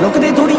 Look at te